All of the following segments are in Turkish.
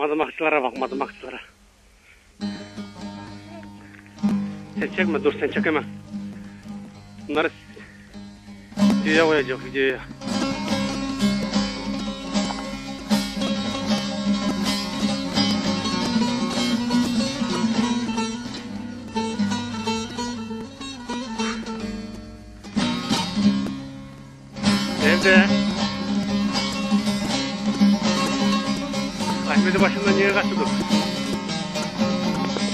Madımakçılara bak madımakçılara. Sen çekme dur sen çekeme. Bunları videoya koyacak videoya. Evde. Ahmet'i başından niye kaçırdık?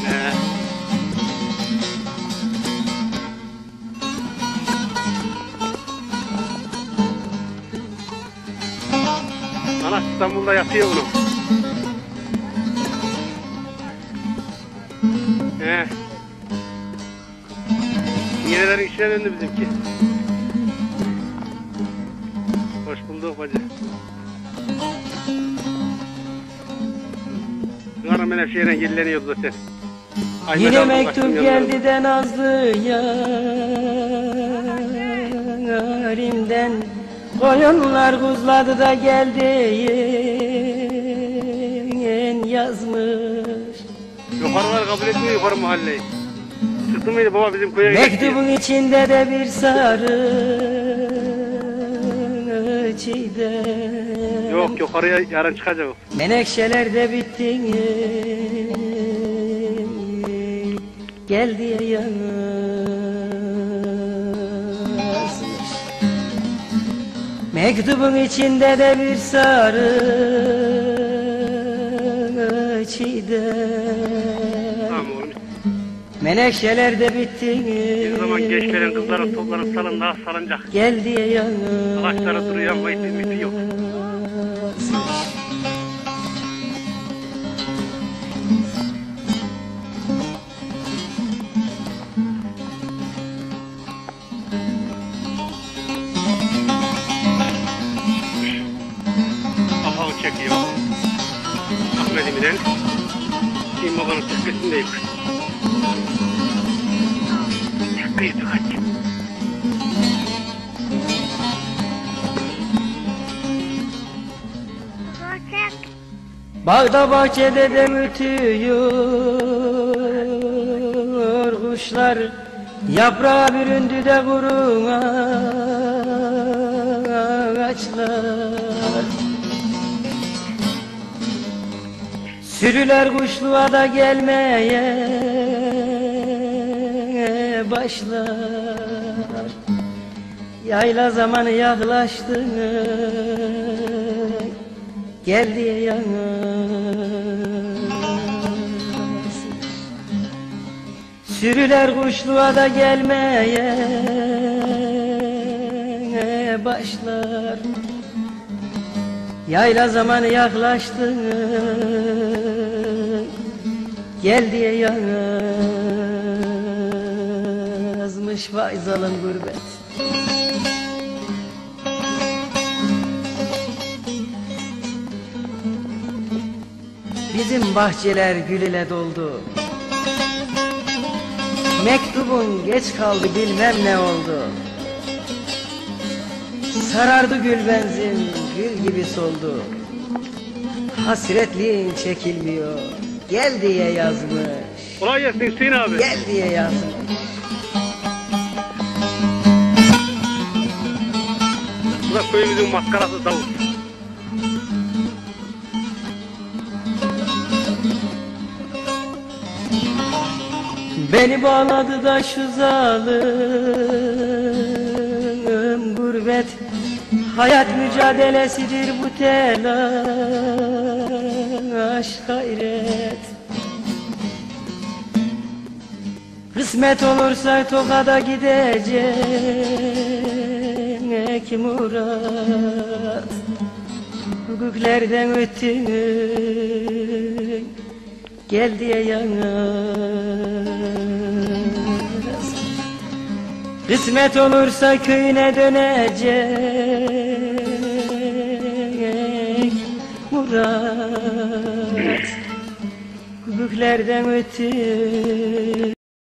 Ee, Ana İstanbul'da yatıyor bunu. He. Yenelerin işine döndü bizimki. Hoş bulduk bacı. Kara Menevşehir'den gelileniyordu zaten. Ahmet Yine mektup geldi de nazlı yarimden Koyunlar kuzladı da geldi yazmış Yukarılar kabul etmiyor yukarı mahalleyi. Çıktı mıydı baba bizim köye. Mektubun içinde de bir sarı çiğdem Yok yukarıya yarın çıkacak o. Menekşeler de bitti Gel diye yazmış Mektubun içinde de bir sarı çiğdem. Menekşeler de bitti Bir zaman gençlerin kızların toplanıp salın daha salınacak. Gel diye yazmış Ağaçlara duruyor ama ipi mipi yok. Kafamı çekiyor. Ahmet Emin'in Kim babanın tepkisindeyim. Bağda bahçede de mütüyor kuşlar. Yaprağa büründü de kurun ağaçlar Sürüler kuşluğa da gelmeye başlar Yayla zamanı yaklaştı. Gel diye yalnız Sürüler kuşluğa da gelmeye başlar. Yayla zamanı yaklaştı. Gel diye yazmış vay zalim gurbet Bizim bahçeler gül ile doldu. Mektubun geç kaldı bilmem ne oldu. Sarardı gül benzin gül gibi soldu. Hasretliğin çekilmiyor. Gel diye yazmış. Kolay gelsin Hüseyin abi. Gel diye yazmış Da köyümüzün maskarası Davut. Beni bağladı da şu zalim gurbet Hayat mücadelesidir bu telaş hayret Kısmet olursa Tokat'a Murat Hukuklerden öttün Gel diye yalnız Kısmet olursa köyüne dönecek Murat. Hukuklerden ötür